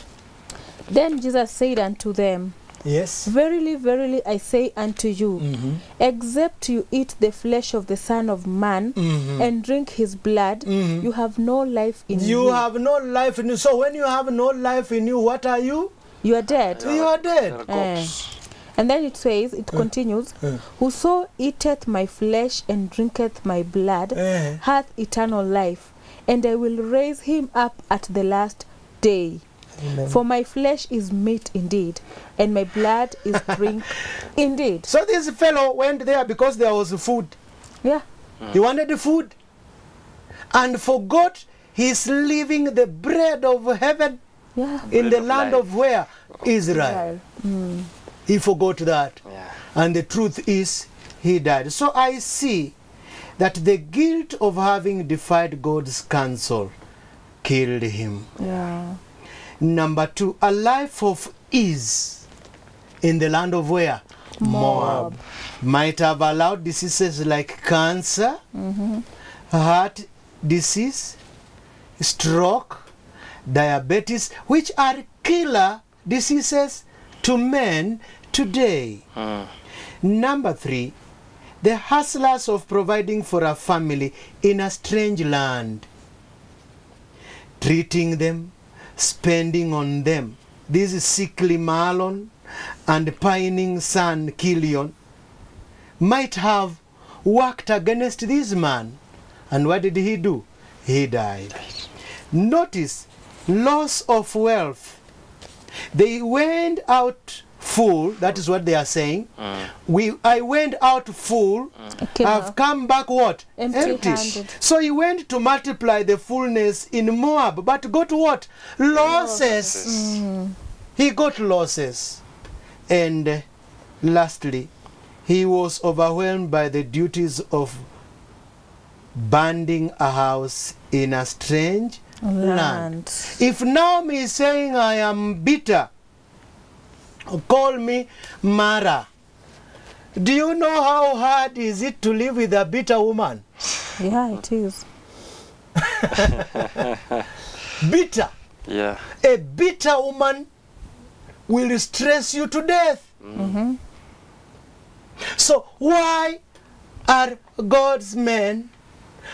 [SPEAKER 3] Then Jesus said unto them,
[SPEAKER 1] Yes.
[SPEAKER 3] Verily, verily, I say unto you,
[SPEAKER 1] Mm-hmm.
[SPEAKER 3] except you eat the flesh of the Son of Man
[SPEAKER 1] Mm-hmm.
[SPEAKER 3] and drink his blood,
[SPEAKER 1] Mhm.
[SPEAKER 3] you have no life in you.
[SPEAKER 1] You have no life in you. So when you have no life in you, what are you?
[SPEAKER 3] You are dead.
[SPEAKER 1] You are dead.
[SPEAKER 4] You're a corpse.
[SPEAKER 3] And then it says, it continues,
[SPEAKER 1] uh.
[SPEAKER 3] Whoso eateth my flesh and drinketh my blood hath eternal life, and I will raise him up at the last day.
[SPEAKER 1] Amen.
[SPEAKER 3] For my flesh is meat indeed, and my blood is drink indeed.
[SPEAKER 1] So this fellow went there because there was food.
[SPEAKER 3] Yeah.
[SPEAKER 1] He wanted the food and forgot he's living the bread of heaven
[SPEAKER 3] Yeah.
[SPEAKER 1] in
[SPEAKER 4] Bread
[SPEAKER 1] the
[SPEAKER 4] of
[SPEAKER 1] land
[SPEAKER 4] life.
[SPEAKER 1] of where? Israel.
[SPEAKER 3] Israel. Mm.
[SPEAKER 1] He forgot that.
[SPEAKER 4] Yeah.
[SPEAKER 1] And the truth is, he died. So I see that the guilt of having defied God's counsel killed him.
[SPEAKER 3] Yeah.
[SPEAKER 1] Number two, a life of ease in the land of where?
[SPEAKER 3] Moab.
[SPEAKER 1] Might have allowed diseases like cancer,
[SPEAKER 3] Mm-hmm.
[SPEAKER 1] heart disease, stroke, diabetes, which are killer diseases to men today.
[SPEAKER 4] Mm.
[SPEAKER 1] Number three, the hustlers of providing for a family in a strange land, treating them, spending on them. This is sickly Marlon and pining son Kilion might have worked against this man. And what did he do? He died. Notice loss of wealth. They went out full, that is what they are saying. We I went out full,
[SPEAKER 3] Came
[SPEAKER 1] I've
[SPEAKER 3] out
[SPEAKER 1] come back what?
[SPEAKER 3] empty-handed.
[SPEAKER 1] So he went to multiply the fullness in Moab, but got what? Losses.
[SPEAKER 3] Mm.
[SPEAKER 1] He got losses. And uh, lastly, he was overwhelmed by the duties of banding a house in a strange land.
[SPEAKER 3] Land.
[SPEAKER 1] If Naomi is saying, I am bitter, call me Mara. Do you know how hard is it to live with a bitter woman?
[SPEAKER 3] Yeah, it is.
[SPEAKER 1] Bitter.
[SPEAKER 4] Yeah.
[SPEAKER 1] A bitter woman will stress you to death.
[SPEAKER 3] Mm-hmm.
[SPEAKER 1] So why are God's men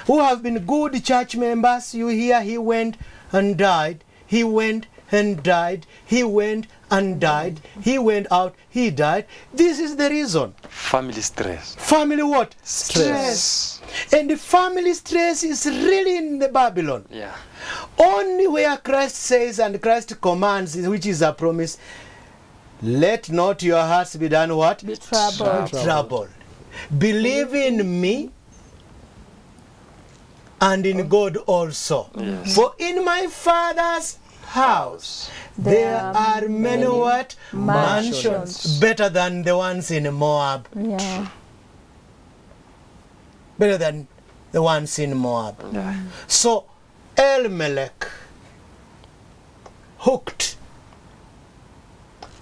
[SPEAKER 1] who have been good church members, you hear he went and died, he went and died, he went and died, he went out, he died. This is the reason.
[SPEAKER 4] Family stress.
[SPEAKER 1] Family what?
[SPEAKER 4] Stress.
[SPEAKER 1] And the family stress is really in the Babylon.
[SPEAKER 4] Yeah.
[SPEAKER 1] Only where Christ says and Christ commands, which is a promise, let not your hearts be done what?
[SPEAKER 3] Be troubled.
[SPEAKER 1] Troubled. Believe in me and in oh. God also.
[SPEAKER 4] Yes.
[SPEAKER 1] For in my Father's house there are many what?
[SPEAKER 3] mansions.
[SPEAKER 1] Mansions. Better than the ones in Moab.
[SPEAKER 3] Yeah.
[SPEAKER 1] Better than the ones in Moab.
[SPEAKER 4] Yeah.
[SPEAKER 1] So Elimelech hooked,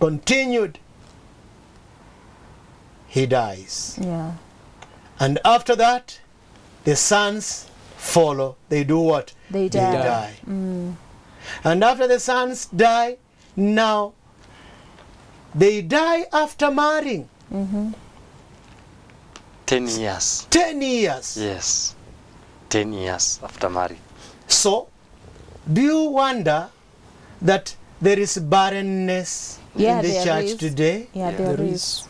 [SPEAKER 1] continued, he dies.
[SPEAKER 3] Yeah.
[SPEAKER 1] And after that, the sons follow. They do what?
[SPEAKER 3] They
[SPEAKER 1] They
[SPEAKER 3] die.
[SPEAKER 1] die.
[SPEAKER 3] Mm.
[SPEAKER 1] And after the sons die, now they die after marrying.
[SPEAKER 3] Mm-hmm.
[SPEAKER 4] Ten years.
[SPEAKER 1] Ten years.
[SPEAKER 4] Yes. Ten years after marriage.
[SPEAKER 1] So, do you wonder that there is barrenness
[SPEAKER 3] Yeah,
[SPEAKER 1] in the church
[SPEAKER 3] is.
[SPEAKER 1] today?
[SPEAKER 3] Yeah,
[SPEAKER 4] Yeah,
[SPEAKER 3] there
[SPEAKER 2] there
[SPEAKER 3] is. is.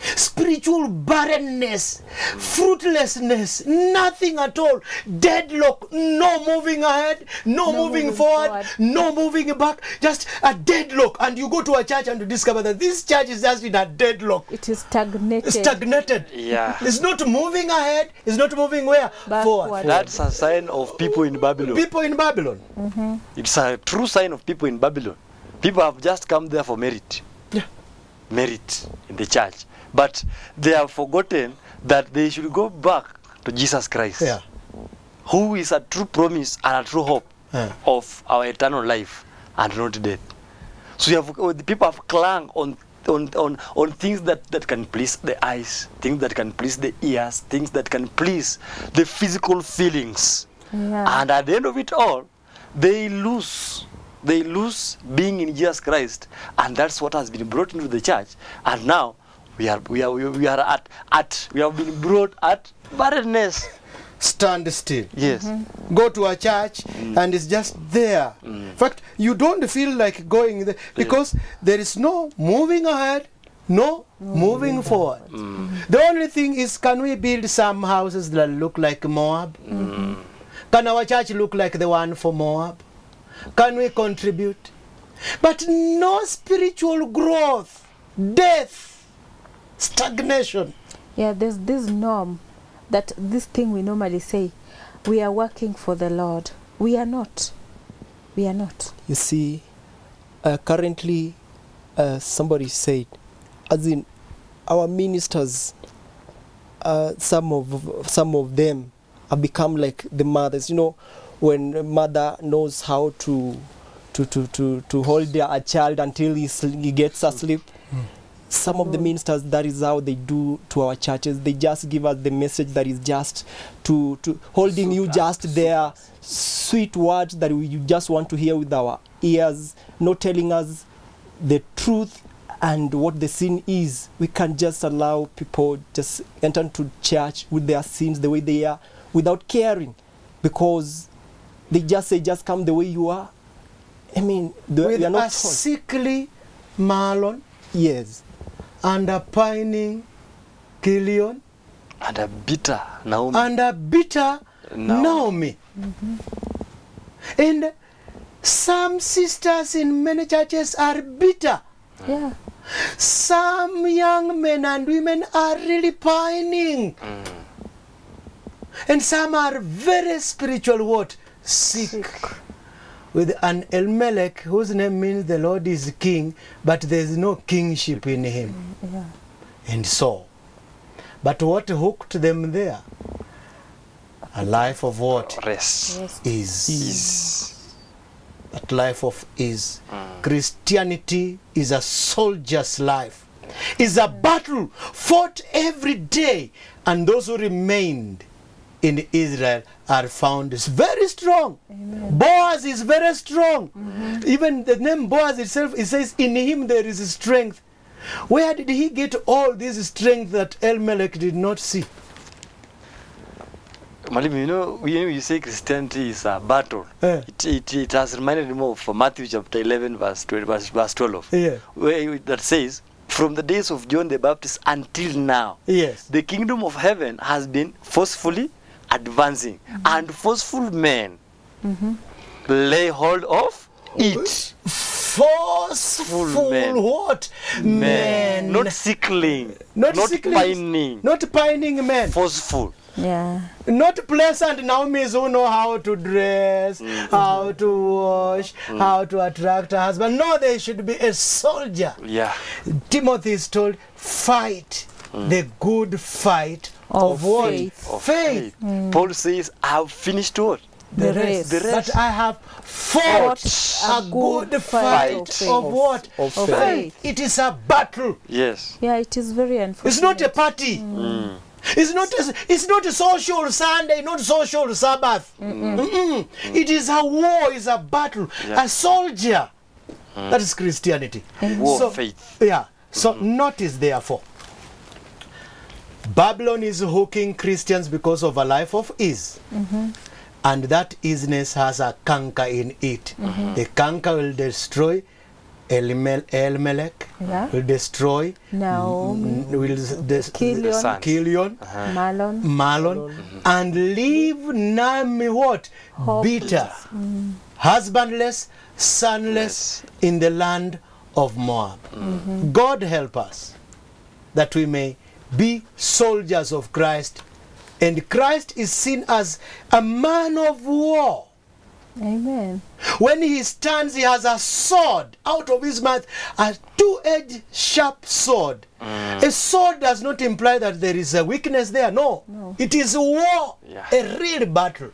[SPEAKER 1] Spiritual barrenness, fruitlessness, nothing at all, deadlock, no moving ahead, no,
[SPEAKER 3] No
[SPEAKER 1] moving,
[SPEAKER 3] moving
[SPEAKER 1] forward,
[SPEAKER 3] forward.
[SPEAKER 1] no moving back, just a deadlock. And you go to a church and you discover that this church is just in a deadlock,
[SPEAKER 3] It is stagnated.
[SPEAKER 1] stagnated.
[SPEAKER 4] Yeah.
[SPEAKER 1] It's not moving ahead, it's not moving where?
[SPEAKER 3] Backward.
[SPEAKER 1] Forward.
[SPEAKER 4] That's a sign of people in Babylon.
[SPEAKER 1] People in Babylon. Mm-hmm.
[SPEAKER 4] It's a true sign of people in Babylon. People have just come there for merit.
[SPEAKER 1] Yeah.
[SPEAKER 4] Merit in the church. But they have forgotten that they should go back to Jesus Christ,
[SPEAKER 1] Yeah.
[SPEAKER 4] who is a true promise and a true hope
[SPEAKER 1] Yeah.
[SPEAKER 4] of our eternal life and not death. So you have, the people have clung on, on, on, on things that, that can please the eyes, things that can please the ears, things that can please the physical feelings.
[SPEAKER 3] Yeah.
[SPEAKER 4] And at the end of it all, they lose they lose being in Jesus Christ, and that's what has been brought into the church. And now we are we are we are at at we have been brought at barrenness.
[SPEAKER 1] Stand still.
[SPEAKER 4] Yes. Mm-hmm.
[SPEAKER 1] Go to a church mm. and it's just there. Mm. In fact, you don't feel like going there because there is no moving ahead, no moving forward. Mm. The only thing is, can we build some houses that look like Moab? Can our church look like the one for Moab? Can we contribute? But no spiritual growth, death, stagnation.
[SPEAKER 3] Yeah, there's this norm that this thing we normally say, we are working for the Lord. We are not. We are not.
[SPEAKER 2] You see, uh, currently, uh, somebody said, as in, our ministers, uh, some of some of them have become like the mothers. You know, when mother knows how to to to to, to hold a child until he, he gets asleep. Some of the ministers, that is how they do to our churches. They just give us the message that is just to, to holding you just there, sweet words that we you just want to hear with our ears, not telling us the truth and what the sin is. We can just allow people just enter into church with their sins the way they are without caring because they just say, just come the way you are. I mean, the,
[SPEAKER 1] With
[SPEAKER 2] we are
[SPEAKER 1] a
[SPEAKER 2] not told.
[SPEAKER 1] sickly Marlon
[SPEAKER 2] Yes.
[SPEAKER 1] And a pining Kilion
[SPEAKER 4] And a bitter Naomi.
[SPEAKER 1] and a bitter
[SPEAKER 4] Naomi.
[SPEAKER 1] Naomi. Mm -hmm. And some sisters in many churches are bitter.
[SPEAKER 3] Yeah.
[SPEAKER 1] Some young men and women are really pining. mm. And some are very spiritual what? sick, Sick. With an Elimelech whose name means the Lord is king, but there is no kingship in him.
[SPEAKER 3] Yeah.
[SPEAKER 1] And so, but what hooked them there? A life of what?
[SPEAKER 4] Rest.
[SPEAKER 3] Yes.
[SPEAKER 1] Is.
[SPEAKER 4] Is.
[SPEAKER 1] That life of is. Mm. Christianity is a soldier's life. Is a battle fought every day, and those who remained in Israel are found is very strong. Boaz is very strong. Even the name Boaz itself, it says, in him there is strength. Where did he get all this strength that Elimelech did not see?
[SPEAKER 4] Malim, you know, when you say Christianity is a battle,
[SPEAKER 1] Eh.
[SPEAKER 4] it, it, it has reminded me of Matthew chapter 11, verse 12. Verse, verse 12
[SPEAKER 1] Yeah.
[SPEAKER 4] where it- that says, From the days of John the Baptist until now,
[SPEAKER 1] Yes.
[SPEAKER 4] the kingdom of heaven has been forcefully advancing, mm-hmm. and forceful men mm-hmm. lay hold of it.
[SPEAKER 1] Forceful
[SPEAKER 4] men.
[SPEAKER 1] what? Men.
[SPEAKER 4] Not sickling,
[SPEAKER 1] Not
[SPEAKER 4] not
[SPEAKER 1] sickling.
[SPEAKER 4] pining,
[SPEAKER 1] Not pining men.
[SPEAKER 4] forceful.
[SPEAKER 3] Yeah.
[SPEAKER 1] Not pleasant Naomis who know how to dress, mm-hmm. how to wash, how to attract a husband. No, they should be a soldier.
[SPEAKER 4] Yeah.
[SPEAKER 1] Timothy is told, fight mm. the good fight of,
[SPEAKER 3] Of
[SPEAKER 1] what?
[SPEAKER 3] faith.
[SPEAKER 4] Of
[SPEAKER 1] Faith. Mm.
[SPEAKER 4] Paul says, I have finished what?
[SPEAKER 3] The race.
[SPEAKER 1] The rest. But I have fought,
[SPEAKER 3] Fought
[SPEAKER 1] a good fight,
[SPEAKER 3] fight
[SPEAKER 1] of,
[SPEAKER 3] of
[SPEAKER 1] what?
[SPEAKER 2] Of
[SPEAKER 3] Of
[SPEAKER 2] faith.
[SPEAKER 3] faith.
[SPEAKER 1] It is a battle.
[SPEAKER 4] Yes.
[SPEAKER 3] Yeah, it is very unfortunate.
[SPEAKER 1] It's not a party. Mm. Mm. It's not. A, it's not a social Sunday. Not social Sabbath. Mm-mm. It is a war. It's a battle.
[SPEAKER 4] Yeah.
[SPEAKER 1] A soldier. That is Christianity.
[SPEAKER 4] War
[SPEAKER 1] So-
[SPEAKER 4] faith.
[SPEAKER 1] Yeah. So notice therefore. Babylon is hooking Christians because of a life of ease. And that easiness has a canker in it. The canker will destroy Elimel- Elimelech,
[SPEAKER 3] Yeah.
[SPEAKER 1] will destroy
[SPEAKER 3] Naomi,
[SPEAKER 1] Mm, mm will s- des-
[SPEAKER 3] Chilion,
[SPEAKER 4] Son.
[SPEAKER 1] Chilion,
[SPEAKER 3] uh-huh.
[SPEAKER 1] Mahlon, Mahlon, and leave Naomi what? Bitter, mm. husbandless, sonless in the land of Moab. Mm-hmm. God help us that we may be soldiers of Christ, and Christ is seen as a man of war.
[SPEAKER 3] Amen.
[SPEAKER 1] When he stands, he has a sword out of his mouth, a two edged sharp sword. Mm. A sword does not imply that there is a weakness there. No.
[SPEAKER 3] No.
[SPEAKER 1] It is a war,
[SPEAKER 4] Yeah.
[SPEAKER 1] a real battle.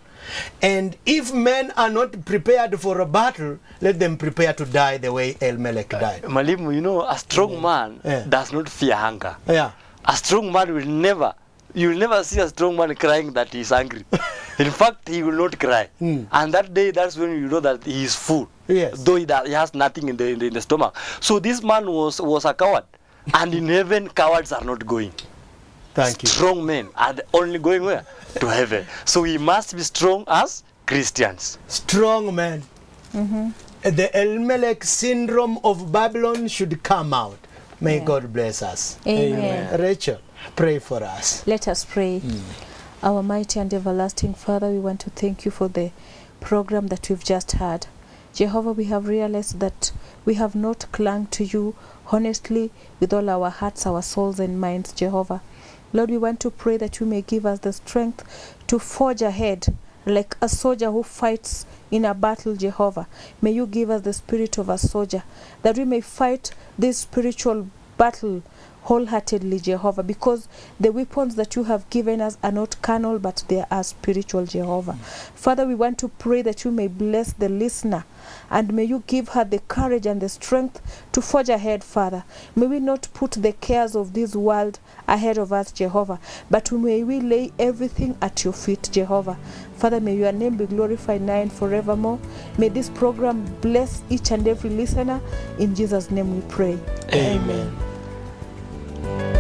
[SPEAKER 1] And if men are not prepared for a battle, let them prepare to die the way Elimelech died.
[SPEAKER 4] Malimu, you know, a strong man
[SPEAKER 1] Yeah.
[SPEAKER 4] does not fear hunger.
[SPEAKER 1] Yeah.
[SPEAKER 4] A strong man will never, you will never see a strong man crying that he is angry. In fact, he will not cry.
[SPEAKER 1] Mm.
[SPEAKER 4] And that day, that's when you know that he is full.
[SPEAKER 1] Yes.
[SPEAKER 4] Though he, does, he has nothing in the, in the in the stomach. So this man was was a coward, and in heaven, cowards are not going.
[SPEAKER 1] Thank you.
[SPEAKER 4] Strong men are only going where to heaven. So we must be strong as Christians.
[SPEAKER 1] Strong man. The Elimelech syndrome of Babylon should come out. May
[SPEAKER 3] Yeah.
[SPEAKER 1] God bless us.
[SPEAKER 3] Amen. Amen.
[SPEAKER 1] Rachel, pray for us.
[SPEAKER 3] Let us pray. Mm. Our mighty and everlasting Father, we want to thank you for the program that we've just had. Jehovah, we have realized that we have not clung to you honestly with all our hearts, our souls, and minds, Jehovah. Lord, we want to pray that you may give us the strength to forge ahead like a soldier who fights in a battle, Jehovah. May you give us the spirit of a soldier that we may fight this spiritual battle wholeheartedly, Jehovah, because the weapons that you have given us are not carnal, but they are spiritual, Jehovah. Mm. Father, we want to pray that you may bless the listener and may you give her the courage and the strength to forge ahead, Father. May we not put the cares of this world ahead of us, Jehovah, but may we lay everything at your feet, Jehovah. Father, may your name be glorified now and forevermore. May this program bless each and every listener. In Jesus' name we pray.
[SPEAKER 4] Amen. Amen. Bye.